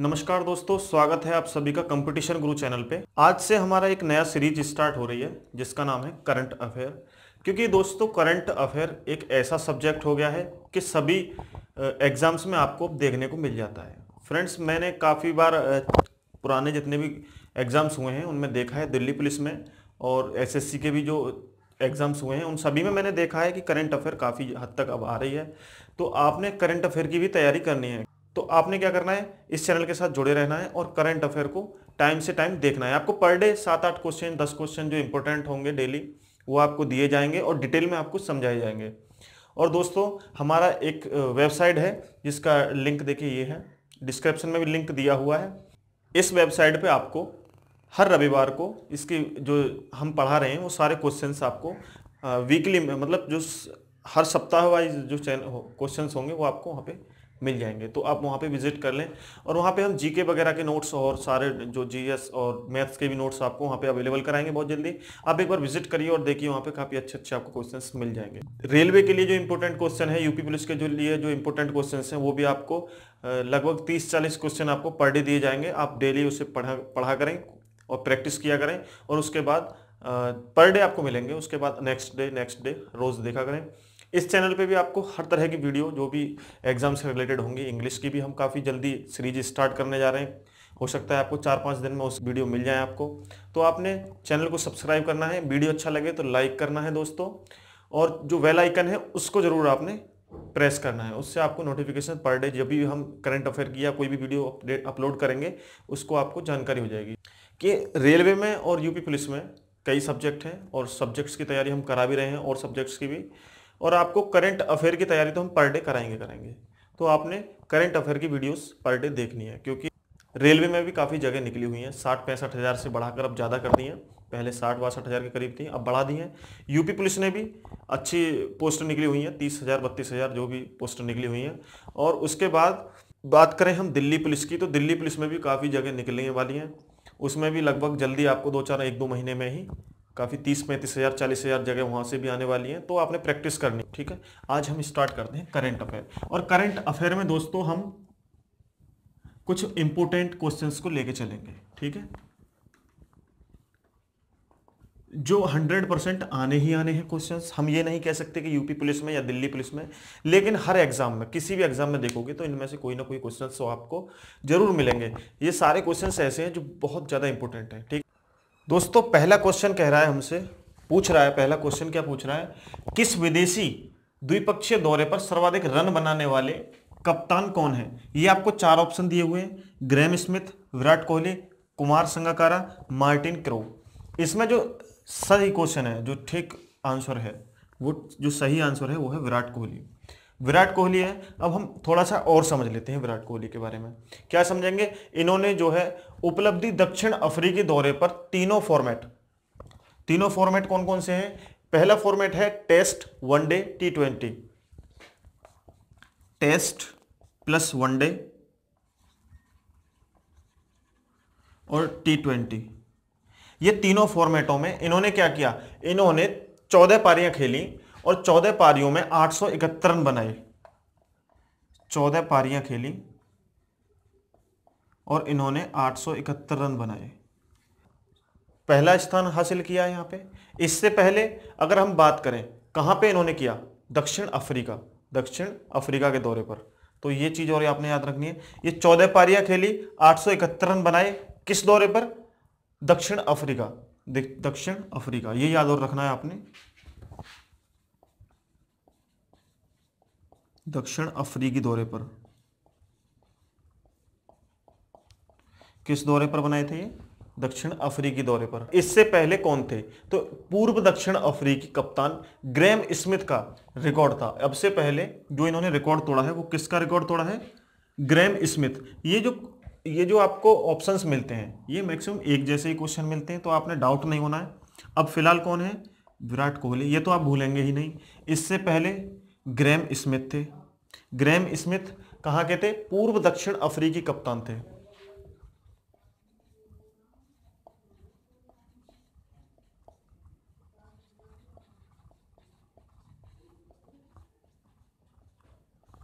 नमस्कार दोस्तों, स्वागत है आप सभी का कंपटीशन गुरु चैनल पे। आज से हमारा एक नया सीरीज़ स्टार्ट हो रही है, जिसका नाम है करंट अफेयर। क्योंकि दोस्तों, करंट अफेयर एक ऐसा सब्जेक्ट हो गया है कि सभी एग्ज़ाम्स में आपको देखने को मिल जाता है। फ्रेंड्स, मैंने काफ़ी बार पुराने जितने भी एग्ज़ाम्स हुए हैं, उनमें देखा है दिल्ली पुलिस में, और एसएससी के भी जो एग्ज़ाम्स हुए हैं, उन सभी में मैंने देखा है कि करंट अफेयर काफ़ी हद तक अब आ रही है। तो आपने करंट अफेयर की भी तैयारी करनी है। तो आपने क्या करना है? इस चैनल के साथ जुड़े रहना है और करंट अफेयर को टाइम से टाइम देखना है। आपको पर डे सात आठ क्वेश्चन दस क्वेश्चन जो इंपॉर्टेंट होंगे डेली वो आपको दिए जाएँगे और डिटेल में आपको समझाए जाएँगे। और दोस्तों, हमारा एक वेबसाइट है, जिसका लिंक देखिए ये है। डिस्क्रिप्शन में भी लिंक दिया हुआ है। इस वेबसाइट पे आपको हर रविवार को इसकी जो हम पढ़ा रहे हैं, वो सारे क्वेश्चंस आपको वीकली में मतलब जो हर सप्ताह वाइज जो चैनल क्वेश्चंस होंगे, वो आपको वहाँ पे मिल जाएँगे। तो आप वहाँ पे विज़िट कर लें और वहाँ पे हम जीके वगैरह के नोट्स और सारे जो जीएस और मैथ्स के भी नोट्स आपको वहाँ पे अवेलेबल कराएँगे बहुत जल्दी। आप एक बार विज़िट करिए और देखिए वहाँ पे काफ़ी अच्छे अच्छे आपको क्वेश्चंस मिल जाएँगे। रेलवे के लिए जो इंपॉर्टेंट क्वेश्चन है, यूपी पुलिस के जो लिए जो इंपॉर्टेंट क्वेश्चन हैं, वो भी आपको लगभग तीस चालीस क्वेश्चन आपको पर डे दिए जाएँगे। आप डेली उसे पढ़ा पढ़ा करें और प्रैक्टिस किया करें और उसके बाद पर डे आपको मिलेंगे। उसके बाद नेक्स्ट डे नेक्स्ट डे रोज़ देखा करें। इस चैनल पे भी आपको हर तरह की वीडियो, जो भी एग्ज़ाम से रिलेटेड होंगी, इंग्लिश की भी हम काफ़ी जल्दी सीरीज़ स्टार्ट करने जा रहे हैं। हो सकता है आपको चार पाँच दिन में उस वीडियो मिल जाए आपको। तो आपने चैनल को सब्सक्राइब करना है, वीडियो अच्छा लगे तो लाइक करना है दोस्तों। और जो वेल आइकन है, उसको ज़रूर आपने प्रेस करना है। उससे आपको नोटिफिकेशन पर डे, जब भी हम करंट अफेयर की या कोई भी वीडियो अपडेट, अपलोड करेंगे, उसको आपको जानकारी हो जाएगी। कि रेलवे में और यूपी पुलिस में कई सब्जेक्ट हैं और सब्जेक्ट्स की तैयारी हम करा भी रहे हैं और सब्जेक्ट्स की भी। और आपको करंट अफेयर की तैयारी तो हम पर डे कराएँगे कराएँगे। तो आपने करंट अफेयर की वीडियोस पर डे देखनी है, क्योंकि रेलवे में भी काफ़ी जगह निकली हुई हैं। साठ, पैंसठ हज़ार से बढ़ाकर अब ज़्यादा कर दी हैं। पहले साठ, बासठ हज़ार के करीब थी, अब बढ़ा दी हैं। यूपी पुलिस ने भी अच्छी पोस्ट निकली हुई हैं, तीस हज़ार, बत्तीस हज़ार जो भी पोस्ट निकली हुई हैं। और उसके बाद बात करें हम दिल्ली पुलिस की तो दिल्ली पुलिस में भी काफ़ी जगह निकलने वाली हैं। उसमें भी लगभग जल्दी आपको दो चार, एक दो महीने में ही काफ़ी तीस पैंतीस हज़ार, चालीस हज़ार जगह वहाँ से भी आने वाली हैं तो आपने प्रैक्टिस करनी, ठीक है? आज हम स्टार्ट करते हैं करंट अफेयर और करंट अफेयर में दोस्तों हम कुछ इंपोर्टेंट क्वेश्चंस को लेके चलेंगे, ठीक है? जो 100 परसेंट आने ही आने हैं क्वेश्चंस हम ये नहीं कह सकते कि यूपी पुलिस में या दिल्ली पुलिस में, लेकिन हर एग्ज़ाम में, किसी भी एग्ज़ाम में देखोगे तो इनमें से कोई ना कोई क्वेश्चंस तो आपको ज़रूर मिलेंगे। ये सारे क्वेश्चंस ऐसे हैं जो बहुत ज़्यादा इंपॉर्टेंट हैं, ठीक दोस्तों, पहला क्वेश्चन कह रहा है हमसे, पूछ रहा है, पहला क्वेश्चन क्या पूछ रहा है? किस विदेशी द्विपक्षीय दौरे पर सर्वाधिक रन बनाने वाले कप्तान कौन है? ये आपको चार ऑप्शन दिए हुए हैं। Graeme Smith Virat Kohli, Kumar Sangakkara Martin Crowe इसमें जो सही क्वेश्चन है, जो ठीक आंसर है, वो, जो सही आंसर है, वो है विराट कोहली। विराट कोहली है। अब हम थोड़ा सा और समझ लेते हैं विराट कोहली के बारे में। क्या समझेंगे? इन्होंने जो है उपलब्धि दक्षिण अफ्रीकी दौरे पर तीनों फॉर्मेट तीनों फॉर्मेट कौन कौन से हैं? पहला फॉर्मेट है test one day T twenty test plus one day और टी ट्वेंटी ये तीनों फॉर्मेटों में इन्होंने क्या किया? इन्होंने चौदह पारियाँ खेली और चौदह पारियों में आठ सौ इकहत्तर रन बनाए। चौदह पारियाँ खेली और इन्होंने आठ सौ इकहत्तर रन बनाए। पहला स्थान हासिल किया यहाँ पे। इससे पहले अगर हम बात करें, कहाँ पे इन्होंने किया? दक्षिण अफ्रीका दक्षिण अफ्रीका के दौरे पर। तो ये चीज़ और आपने याद रखनी है। ये चौदह पारियाँ खेली, आठ सौ इकहत्तर रन बनाए। किस दौरे पर? दक्षिण अफ्रीका दक्षिण अफ्रीका, ये याद और रखना है आपने। दक्षिण अफ्रीकी दौरे पर। किस दौरे पर बनाए थे ये? दक्षिण अफ्रीकी दौरे पर। इससे पहले कौन थे? तो पूर्व दक्षिण अफ्रीकी कप्तान ग्रैम स्मिथ का रिकॉर्ड था। अब से पहले जो इन्होंने रिकॉर्ड तोड़ा है, वो किसका रिकॉर्ड तोड़ा है? Graeme Smith. ये जो ये जो आपको ऑप्शंस मिलते हैं, ये मैक्सिमम एक जैसे ही क्वेश्चन मिलते हैं तो आपने डाउट नहीं होना है। अब फ़िलहाल कौन है? विराट कोहली। ये तो आप भूलेंगे ही नहीं। इससे पहले ग्रैम स्मिथ थे। ग्रैम स्मिथ कहाँ के थे? पूर्व दक्षिण अफ्रीकी कप्तान थे।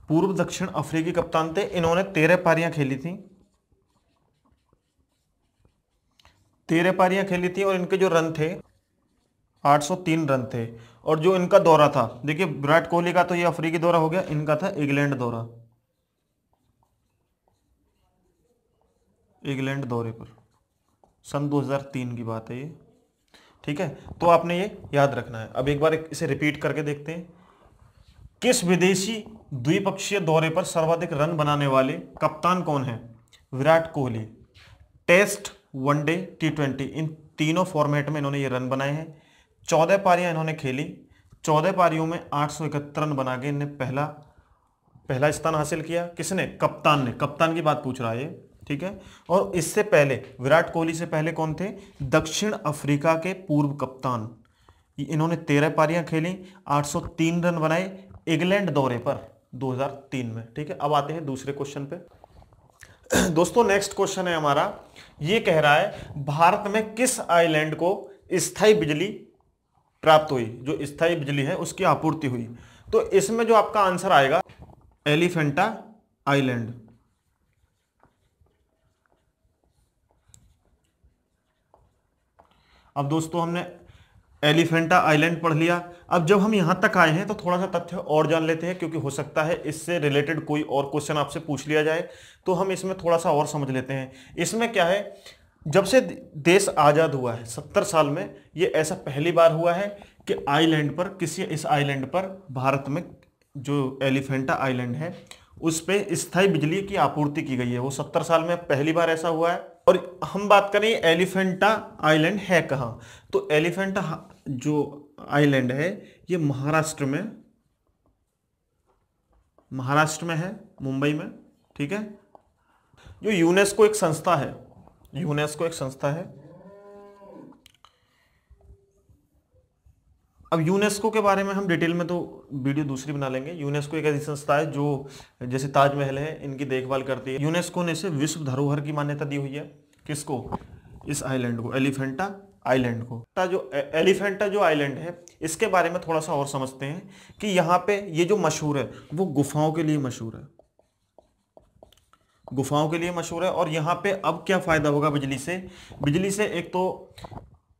पूर्व दक्षिण अफ्रीकी कप्तान थे। इन्होंने तेरह पारियाँ खेली थी। तेरह पारियाँ खेली थी और इनके जो रन थे 803 रन थे। और जो इनका दौरा था, देखिए, विराट कोहली का तो ये अफ्रीकी दौरा हो गया, इनका था इंग्लैंड दौरा। इंग्लैंड दौरे पर। सन 2003 की बात है ये। ठीक है? तो आपने ये याद रखना है। अब एक बार इसे रिपीट करके देखते हैं। किस विदेशी द्विपक्षीय दौरे पर सर्वाधिक रन बनाने वाले कप्तान कौन है? Virat Kohli. Test, one day, T twenty, इन तीनों फॉर्मेट में इन्होंने ये रन बनाए हैं। चौदह पारियाँ इन्होंने खेली। चौदह पारियों में आठ सौ इकहत्तर रन बना के इन्हें पहला पहला स्थान हासिल किया। किसने? कप्तान ने। कप्तान की बात पूछ रहा है ठीक है? और इससे पहले, विराट कोहली से पहले कौन थे? दक्षिण अफ्रीका के पूर्व कप्तान। इन्होंने तेरह पारियाँ खेली 803 रन बनाए इंग्लैंड दौरे पर 2003 में, ठीक है? अब आते हैं दूसरे क्वेश्चन पे। दोस्तों, नेक्स्ट क्वेश्चन है हमारा। ये कह रहा है, भारत में किस आइलैंड को स्थायी बिजली प्राप्त हुई, जो स्थायी बिजली है, उसकी आपूर्ति हुई। तो इसमें जो आपका आंसर आएगा, एलिफेंटा आइलैंड। अब दोस्तों, हमने एलिफेंटा आइलैंड पढ़ लिया। अब जब हम यहाँ तक आए हैं तो थोड़ा सा तथ्य और जान लेते हैं, क्योंकि हो सकता है इससे रिलेटेड कोई और क्वेश्चन आपसे पूछ लिया जाए तो हम इसमें थोड़ा सा और समझ लेते हैं। इसमें क्या है? जब से देश आज़ाद हुआ है, सत्तर साल में ये ऐसा पहली बार हुआ है कि आइलैंड पर, किसी इस आइलैंड पर, भारत में जो एलिफेंटा आइलैंड है, उस पर स्थायी बिजली की आपूर्ति की गई है। वो सत्तर साल में पहली बार ऐसा हुआ है। और हम बात करें एलिफेंटा आइलैंड है कहाँ? तो एलिफेंटा जो आइलैंड है, ये महाराष्ट्र में महाराष्ट्र में है, मुंबई में, ठीक है? जो यूनेस्को एक संस्था है यूनेस्को एक संस्था है। अब यूनेस्को के बारे में हम डिटेल में तो वीडियो दूसरी बना लेंगे। यूनेस्को एक ऐसी संस्था है जो जैसे ताजमहल है, इनकी देखभाल करती है। यूनेस्को ने इसे विश्व धरोहर की मान्यता दी हुई है। किसको? इस आइलैंड को, एलिफेंटा आइलैंड को। जो एलिफेंटा जो आइलैंड है, इसके बारे में थोड़ा सा और समझते हैं कि यहाँ पे ये जो मशहूर है, वो गुफाओं के लिए मशहूर है। गुफाओं के लिए मशहूर है और यहाँ पे अब क्या फ़ायदा होगा बिजली से? बिजली से एक तो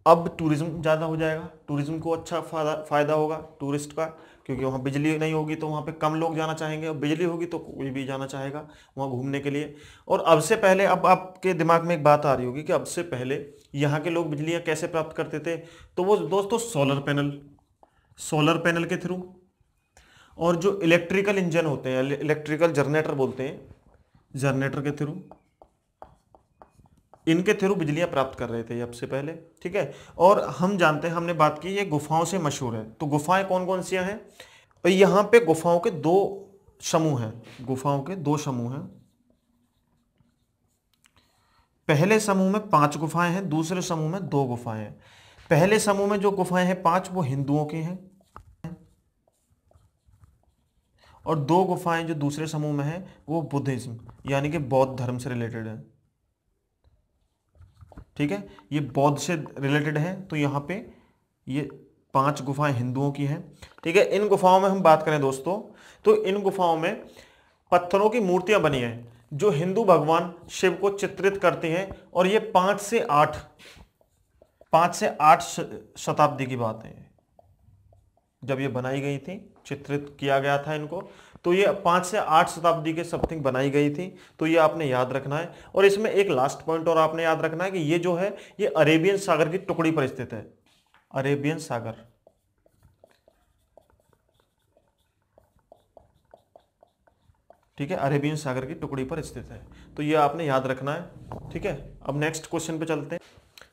अब टूरिज़्म ज़्यादा हो जाएगा टूरिज़्म को अच्छा फ़ायदा होगा टूरिस्ट का, क्योंकि वहाँ बिजली नहीं होगी तो वहाँ पे कम लोग जाना चाहेंगे। और बिजली होगी तो कोई भी जाना चाहेगा वहाँ घूमने के लिए। और अब से पहले, अब आपके दिमाग में एक बात आ रही होगी कि अब से पहले यहाँ के लोग बिजलियाँ कैसे प्राप्त करते थे? तो वो दोस्तों सोलर पैनल सोलर पैनल के थ्रू और जो इलेक्ट्रिकल इंजन होते हैं इलेक्ट्रिकल जनरेटर बोलते हैं जनरेटर के थ्रू। इनके थ्रू बिजलियाँ प्राप्त कर रहे थे अब से पहले, ठीक है? और हम जानते हैं, हमने बात की, ये गुफाओं से मशहूर है। तो गुफाएँ कौन कौन सी हैं? यहाँ पे गुफाओं के दो समूह हैं। गुफाओं के दो समूह हैं। पहले समूह में पाँच गुफाएँ हैं, दूसरे समूह में दो गुफाएँ हैं। पहले समूह में जो गुफाएँ हैं पाँच, वो हिंदुओं की हैं। और दो गुफाएँ जो दूसरे समूह में हैं, वो बुद्धिज्म, यानी कि बौद्ध धर्म से रिलेटेड है। ठीक है? ये बौद्ध से रिलेटेड है तो यहाँ पे ये पाँच गुफाएँ हिंदुओं की हैं। ठीक है? इन गुफाओं में हम बात करें दोस्तों तो इन गुफाओं में पत्थरों की मूर्तियाँ बनी हैं, जो हिंदू भगवान शिव को चित्रित करती हैं, और ये पाँच से आठ, पाँच से आठ शताब्दी की बात है। जब ये बनाई गई थी चित्रित किया गया था इनको। तो ये पाँच से आठ शताब्दी के समथिंग बनाई गई थी तो ये आपने याद रखना है। और इसमें एक लास्ट पॉइंट और आपने याद रखना है कि ये जो है, ये अरेबियन सागर की टुकड़ी पर स्थित है। अरेबियन सागर। ठीक है, अरेबियन सागर की टुकड़ी पर स्थित है। तो ये आपने याद रखना है। ठीक है, अब नेक्स्ट क्वेश्चन पे चलते हैं।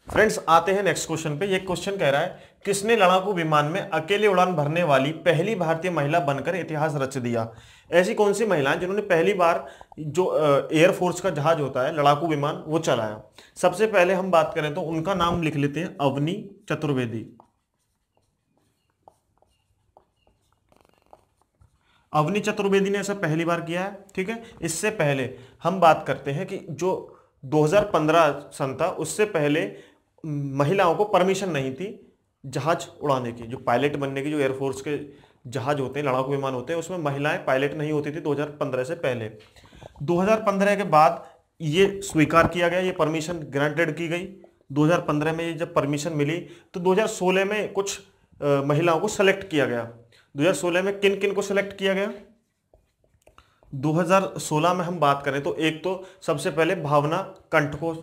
फ्रेंड्स आते हैं नेक्स्ट क्वेश्चन पे। ये क्वेश्चन कह रहा है, किसने लड़ाकू विमान में अकेले उड़ान भरने वाली पहली भारतीय महिला बनकर इतिहास रच दिया? ऐसी कौन सी महिलाएँ जिन्होंने पहली बार जो एयरफोर्स का जहाज़ होता है, लड़ाकू विमान, वो चलाया? सबसे पहले हम बात करें तो उनका नाम लिख लेते हैं, अवनी चतुर्वेदी। अवनी चतुर्वेदी ने ऐसा पहली बार किया है, ठीक है? इससे पहले हम बात करते हैं कि जो 2015 सन था, उससे पहले महिलाओं को परमिशन नहीं थी जहाज़ उड़ाने की जो पायलट बनने की जो एयरफोर्स के जहाज़ होते हैं लड़ाकू विमान होते हैं उसमें महिलाएँ पायलट नहीं होती थी 2015 से पहले। 2015 के बाद ये स्वीकार किया गया ये परमिशन ग्रांटेड की गई। 2015 में ये जब परमिशन मिली तो 2016 में कुछ आ, महिलाओं को सेलेक्ट किया गया। 2016 में किन किन को सिलेक्ट किया गया? 2016 में हम बात करें तो एक तो सबसे पहले भावना कंठ को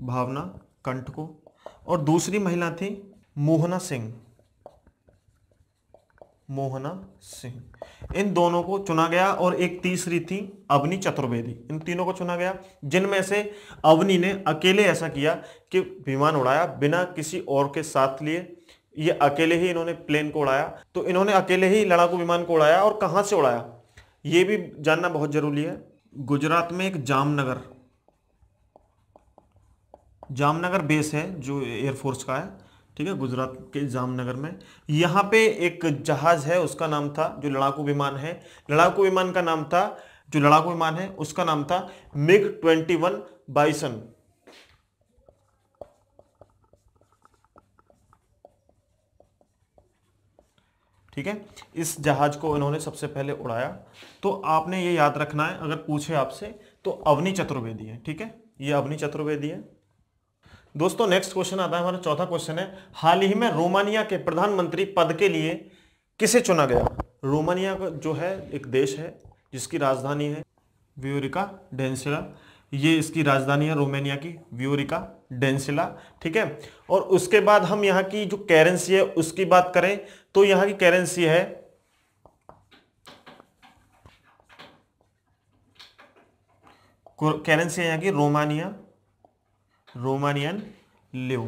भावना, कंठ को। और दूसरी महिला थी मोहना सिंह। मोहना सिंह। इन दोनों को चुना गया और एक तीसरी थी अवनी चतुर्वेदी। इन तीनों को चुना गया, जिनमें से अवनी ने अकेले ऐसा किया कि विमान उड़ाया बिना किसी और के साथ लिए। ये अकेले ही इन्होंने प्लेन को उड़ाया। तो इन्होंने अकेले ही लड़ाकू विमान को उड़ाया और कहाँ से उड़ाया? ये भी जानना बहुत ज़रूरी है। गुजरात में एक जामनगर जामनगर बेस है, जो एयरफोर्स का है, ठीक है, गुजरात के जामनगर में। यहाँ पे एक जहाज़ है, उसका नाम था, जो लड़ाकू विमान है। लड़ाकू विमान का नाम था, जो लड़ाकू विमान है, उसका नाम था मिग ट्वेंटी वन बाइसन ठीक है, इस जहाज़ को इन्होंने सबसे पहले उड़ाया। तो आपने ये याद रखना है, अगर पूछे आपसे तो अवनी चतुर्वेदी है, ठीक है? ये अवनी चतुर्वेदी है। दोस्तों नेक्स्ट क्वेश्चन आता है, हमारा चौथा क्वेश्चन है। हाल ही में रोमानिया के प्रधानमंत्री पद के लिए किसे चुना गया? रोमानिया जो है, एक देश है, जिसकी राजधानी है व्योरिका डेंसिला ये इसकी राजधानी है रोमानिया की, व्योरिका डेंसिला ठीक है? और उसके बाद हम यहाँ की जो करेंसी है, उसकी बात करें तो यहाँ की करेंसी है करेंसी है यहाँ की रोमानिया। Romanian live.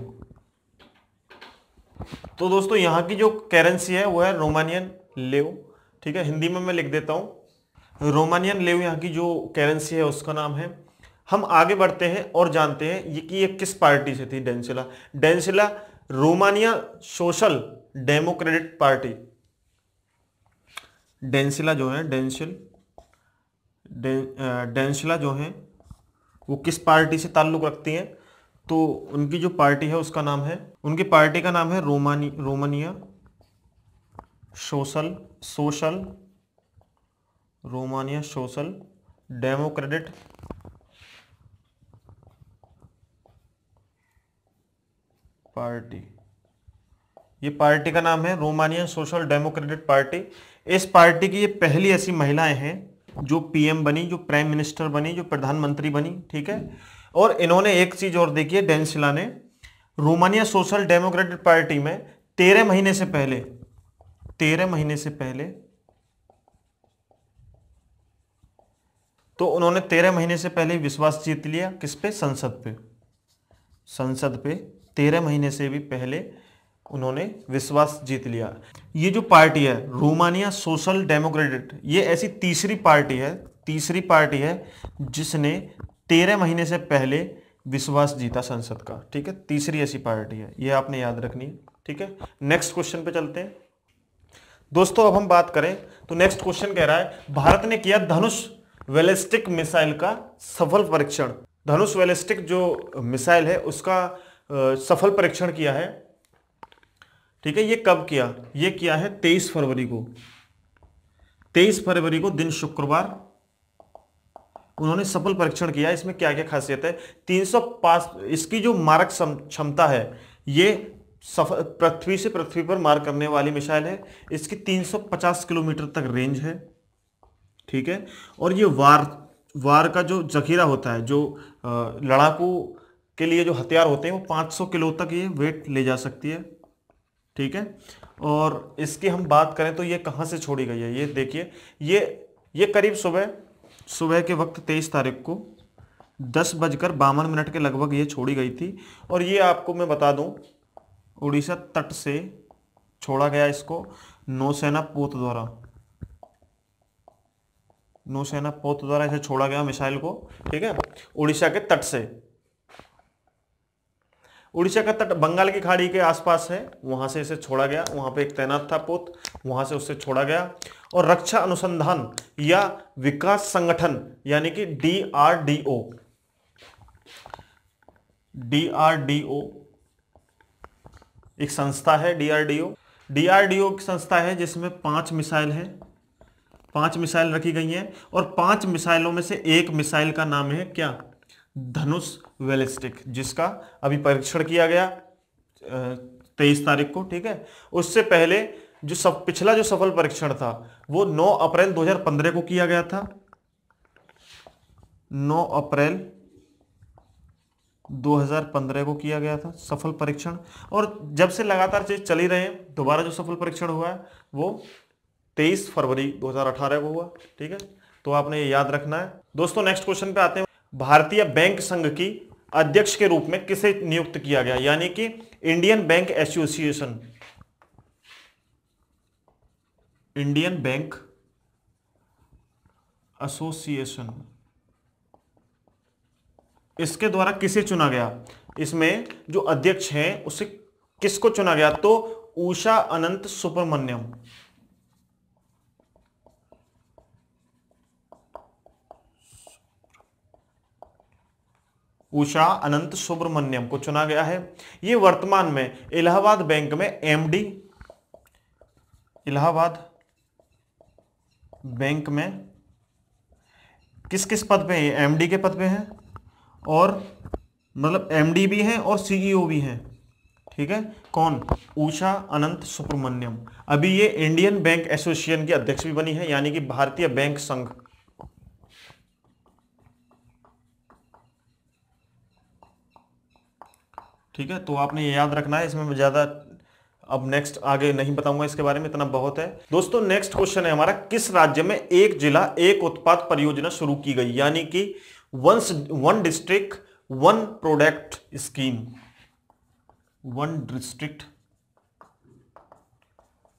तो दोस्तों, यहाँ की जो करेंसी है, वो है रोमानियन लिव, ठीक है? हिंदी में मैं लिख देता हूँ। रोमानियन लिव यहाँ की जो करेंसी है, उसका नाम है। हम आगे बढ़ते हैं और जानते हैं ये कि ये किस पार्टी से थी Dancila Dancila Romania social democratic party Dancila जो है डेंसिल डेंसिला जो है, वो किस पार्टी से ताल्लुक रखती हैं? तो उनकी जो पार्टी है उसका नाम है, उनकी पार्टी का नाम है Romani, Romania, social social, Romania social democratic party, ये पार्टी का नाम है रोमानिया सोशल डेमोक्रेटिक पार्टी। इस पार्टी की ये पहली ऐसी महिलाएँ हैं, जो पीएम बनी, जो प्राइम मिनिस्टर बनी, जो प्रधानमंत्री बनी, ठीक है? और इन्होंने एक चीज़ और देखी है डेंसिला ने। रोमानिया सोशल डेमोक्रेटिक पार्टी में तेरह महीने से पहले, तेरह महीने से पहले तो उन्होंने तेरह महीने से पहले विश्वास जीत लिया। किस पे? संसद पे। संसद पे तेरह महीने से भी पहले उन्होंने विश्वास जीत लिया। ये जो पार्टी है, रोमानिया सोशल डेमोक्रेटिक, ये ऐसी तीसरी पार्टी है, तीसरी पार्टी है जिसने तेरह महीने से पहले विश्वास जीता संसद का, ठीक है? तीसरी ऐसी पार्टी है, ये आपने याद रखनी है, ठीक है? नेक्स्ट क्वेश्चन पे चलते हैं। दोस्तों, अब हम बात करें तो नेक्स्ट क्वेश्चन कह रहा है, भारत ने किया धनुष वेलिस्टिक मिसाइल का सफल परीक्षण। धनुष वेलिस्टिक जो मिसाइल है, उसका सफल परीक्षण किया है। ठीक है, ये कब किया? ये किया है तेईस फरवरी को। तेईस फरवरी को दिन शुक्रवार उन्होंने सफल परीक्षण किया। इसमें क्या क्या खासियत है? 305 इसकी जो मारक क्षमता है, ये पृथ्वी से पृथ्वी पर मार करने वाली मिसाइल है। इसकी 350 किलोमीटर तक रेंज है। ठीक है? और ये वार वार का जो जखीरा होता है, जो लड़ाकू के लिए जो हथियार होते हैं, वो 500 किलो तक ये वेट ले जा सकती है। ठीक है? और इसकी हम बात करें तो ये कहाँ से छोड़ी गई है? ये देखिए, ये ये करीब सुबह सुबह के वक्त तेईस तारीख को दस बजकर बावन मिनट के लगभग ये छोड़ी गई थी। और ये आपको मैं बता दूँ, उड़ीसा तट से छोड़ा गया इसको नौसेना पोत द्वारा। नौसेना पोत द्वारा इसे छोड़ा गया मिसाइल को, ठीक है? उड़ीसा के तट से। उड़ीसा का तट बंगाल की खाड़ी के आसपास है। वहाँ से इसे छोड़ा गया। वहाँ पे एक तैनात था पोत। वहाँ से उससे छोड़ा गया। और रक्षा अनुसंधान या विकास संगठन, यानी कि डीआरडीओ डीआरडीओ एक संस्था है डीआरडीओ डीआरडीओ की संस्था है जिसमें पाँच मिसाइल है। पाँच मिसाइल रखी गई हैं। और पाँच मिसाइलों में से एक मिसाइल का नाम है क्या? धनुष वेलिस्टिक जिसका अभी परीक्षण किया गया तेईस तारीख को, ठीक है? उससे पहले जो सब पिछला जो सफल परीक्षण था, वो 9 अप्रैल 2015 को किया गया था। 9 अप्रैल 2015 को किया गया था सफल परीक्षण। और जब से लगातार चीज़ चली रहे हैं, दोबारा जो सफल परीक्षण हुआ है, वो 23 फरवरी 2018 को हुआ, ठीक है? तो आपने ये याद रखना है। दोस्तों नेक्स्ट क्वेश्चन पे आते हैं। भारतीय बैंक संघ की अध्यक्ष के रूप में किसे नियुक्त किया गया? यानी कि Indian bank association. Indian bank association. इसके द्वारा किसे चुना गया? इसमें जो अध्यक्ष हैं, उसे किसको चुना गया? तो उषा अनंत सुब्रमण्यम। उषा अनंत सुब्रमण्यम को चुना गया है। ये वर्तमान में इलाहाबाद बैंक में एमडी इलाहाबाद बैंक में किस किस पद पे है? एमडी के पद पे हैं और मतलब एमडी भी हैं और सीईओ भी हैं। ठीक है? कौन? उषा अनंत सुब्रमण्यम। अभी ये इंडियन बैंक एसोसिएशन की अध्यक्ष भी बनी है, यानी कि भारतीय बैंक संघ। ठीक है? तो आपने ये याद रखना है, इसमें मैं ज़्यादा अब नेक्स्ट आगे नहीं बताऊँगा इसके बारे में, इतना बहुत है। दोस्तों नेक्स्ट क्वेश्चन है हमारा, किस राज्य में एक जिला, एक उत्पाद परियोजना शुरू की गई? यानी कि one one district one product scheme one district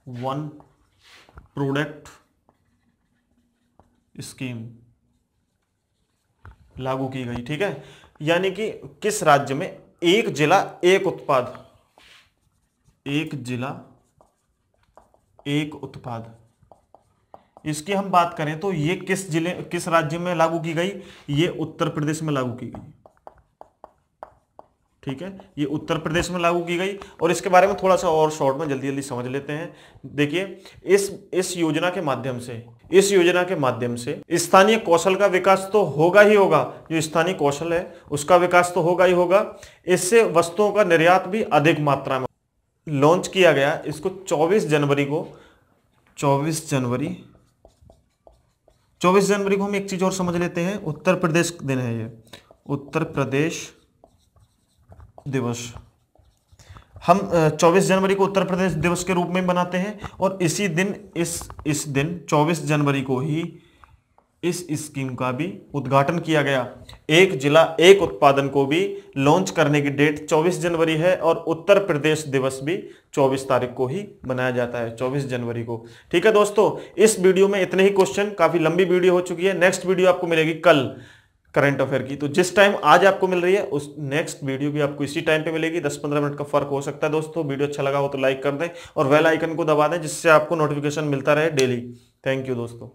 one product scheme लागू की गई, ठीक है? यानी कि किस राज्य में एक जिला, एक उत्पाद। एक जिला, एक उत्पाद। इसकी हम बात करें तो ये किस ज़िले, किस राज्य में लागू की गई? ये उत्तर प्रदेश में लागू की गई। ठीक है? ये उत्तर प्रदेश में लागू की गई और इसके बारे में थोड़ा सा और शॉर्ट में जल्दी जल्दी समझ लेते हैं। देखिए, इस इस योजना के माध्यम से, इस योजना के माध्यम से स्थानीय कौशल का विकास तो होगा ही होगा। जो स्थानीय कौशल है, उसका विकास तो होगा ही होगा। इससे वस्तुओं का निर्यात भी अधिक मात्रा में लॉन्च किया गया। इसको 24 जनवरी को 24 जनवरी 24 जनवरी को हम एक चीज़ और समझ लेते हैं। उत्तर प्रदेश दिन है ये। उत्तर प्रदेश दिवस। हम 24 जनवरी को उत्तर प्रदेश दिवस के रूप में बनाते हैं और इसी दिन, इस इस दिन 24 जनवरी को ही इस स्कीम का भी उद्घाटन किया गया। एक जिला, एक उत्पादन को भी लॉन्च करने की डेट 24 जनवरी है और उत्तर प्रदेश दिवस भी 24 तारीख को ही मनाया जाता है 24 जनवरी को। ठीक है दोस्तों, इस वीडियो में इतने ही क्वेश्चन काफ़ी लंबी वीडियो हो चुकी है। नेक्स्ट वीडियो आपको मिलेगी कल। करंट अफेयर की। तो जिस टाइम आज आपको मिल रही है, उस नेक्स्ट वीडियो भी आपको इसी टाइम पे मिलेगी। 10-15 मिनट का फ़र्क हो सकता है दोस्तों। वीडियो अच्छा लगा हो तो लाइक कर दें और वेल आइकन को दबा दें, जिससे आपको नोटिफिकेशन मिलता रहे डेली थैंक यू दोस्तों।